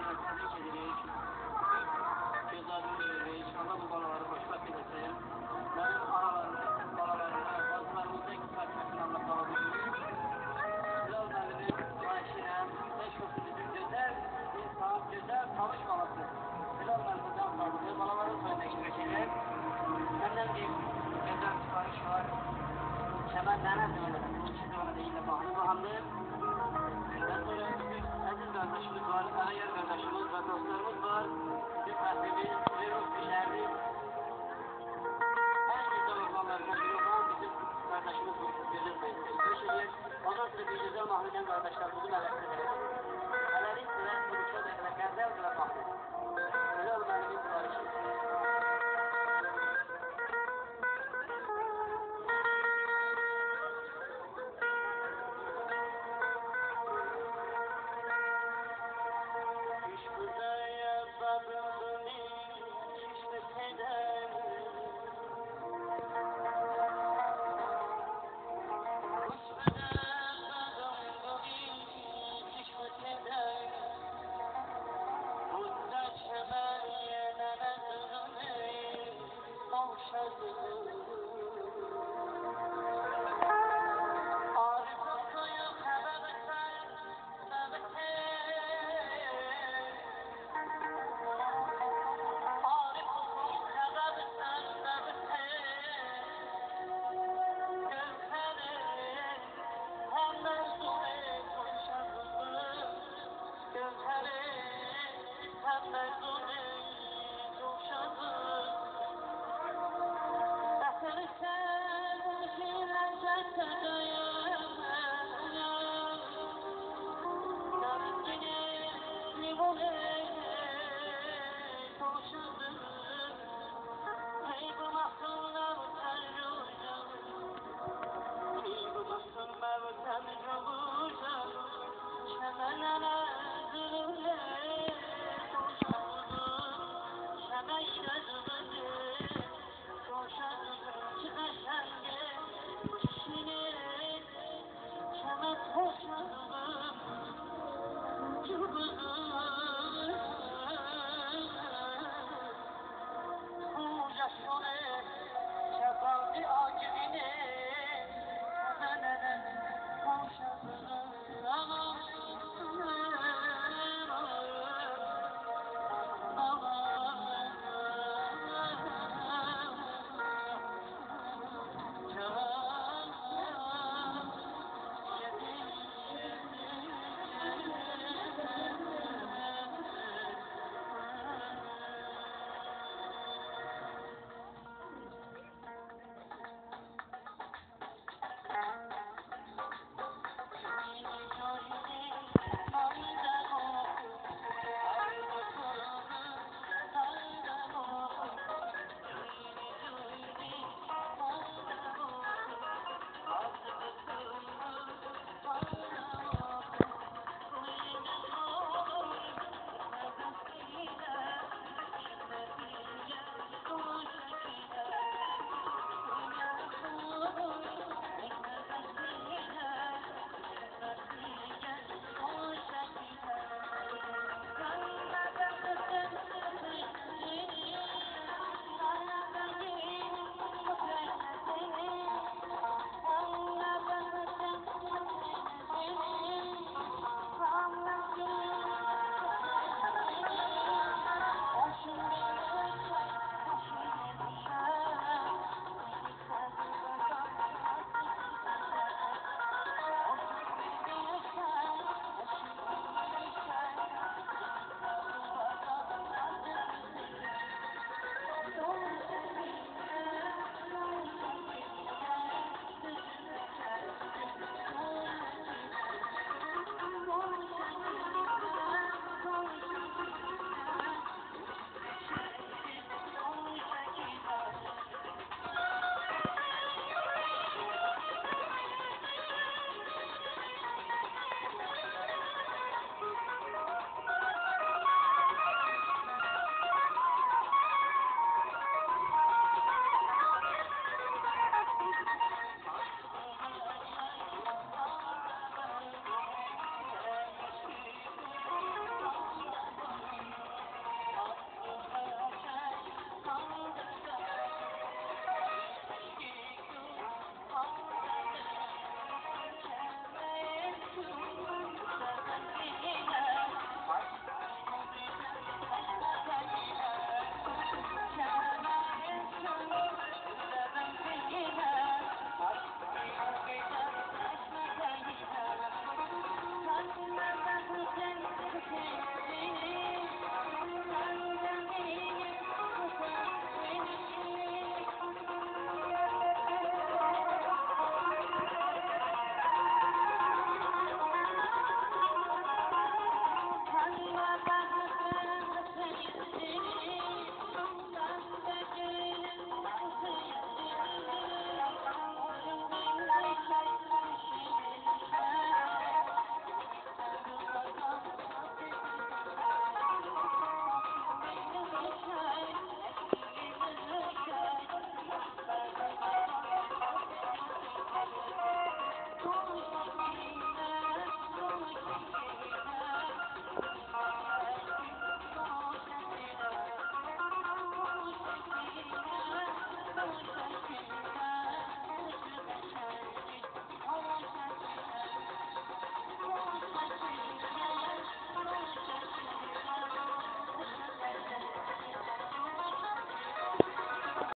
balalarını tebrik edirik. Göz adını veririk. Allah bu balaları hoşbat edesin. Benim analarımı, balalarını, bazılarımızda kitapçasını Allah balalarını. Bilal Müəllimin xahişinə beş bizim gözəl insan, gözəl tanış balası. Bilal Müəllimdən qaldı. Balaların soyunda iştirak edir. Məndən bir gözəl sifariş var. Şəbən nənə söylədim. Bu iki dövlə deyillə bağlı bahandır. Və sonra bizim əziz qardaşımız var, əgər qardaşımız və dostlarımız var. Bir fəslimiz, Zeyroz Bişərli. Hər